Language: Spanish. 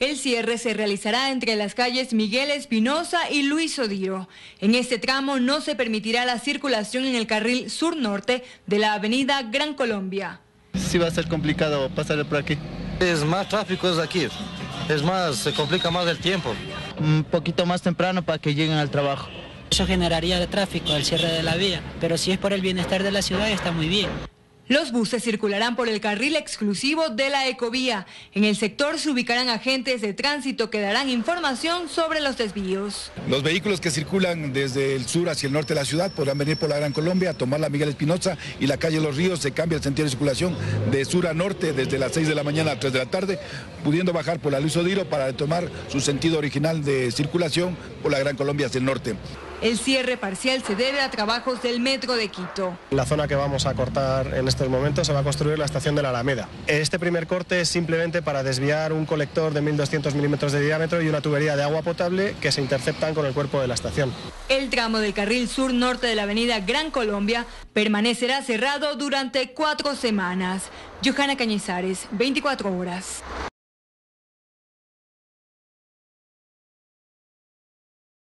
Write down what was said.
El cierre se realizará entre las calles Miguel Espinosa y Luis Odiro. En este tramo no se permitirá la circulación en el carril sur-norte de la avenida Gran Colombia. Sí va a ser complicado pasar por aquí. Es más tráfico es aquí. Es más, se complica más el tiempo. Un poquito más temprano para que lleguen al trabajo. Eso generaría tráfico, el cierre de la vía, pero si es por el bienestar de la ciudad está muy bien. Los buses circularán por el carril exclusivo de la ecovía. En el sector se ubicarán agentes de tránsito que darán información sobre los desvíos. Los vehículos que circulan desde el sur hacia el norte de la ciudad podrán venir por la Gran Colombia, tomar la Miguel Espinosa y la calle Los Ríos. Se cambia el sentido de circulación de sur a norte desde las 6 de la mañana a 3 de la tarde, pudiendo bajar por la Luis Odiro para retomar su sentido original de circulación por la Gran Colombia hacia el norte. El cierre parcial se debe a trabajos del Metro de Quito. La zona que vamos a cortar en estos momentos se va a construir la estación de la Alameda. Este primer corte es simplemente para desviar un colector de 1.200 milímetros de diámetro y una tubería de agua potable que se interceptan con el cuerpo de la estación. El tramo del carril sur-norte de la avenida Gran Colombia permanecerá cerrado durante cuatro semanas. Johanna Cañizares, 24 horas.